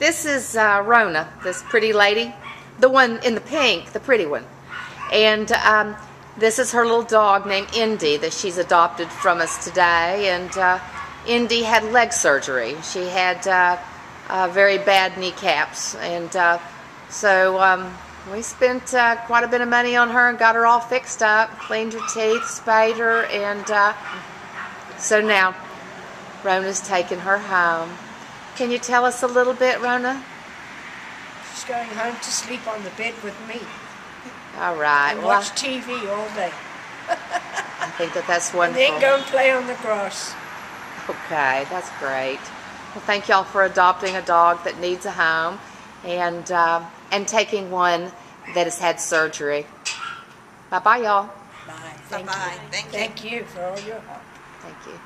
This is uh, Rona, this pretty lady, the one in the pink, the pretty one. And um, this is her little dog named Indee that she's adopted from us today. And uh, Indee had leg surgery. She had uh, uh, very bad kneecaps. And uh, so um, we spent uh, quite a bit of money on her and got her all fixed up, cleaned her teeth, spayed her, and so now Rona's taking her home. Can you tell us a little bit, Rona? She's going home to sleep on the bed with me All right. and Well, watch TV all day. I think that that's And wonderful. then go and play on the grass. Okay, that's great. Well, thank y'all for adopting a dog that needs a home, and uh, and taking one that has had surgery. Bye bye, y'all. Bye. Thank Bye-bye. you. Thank you. Thank you for all your help. Thank you.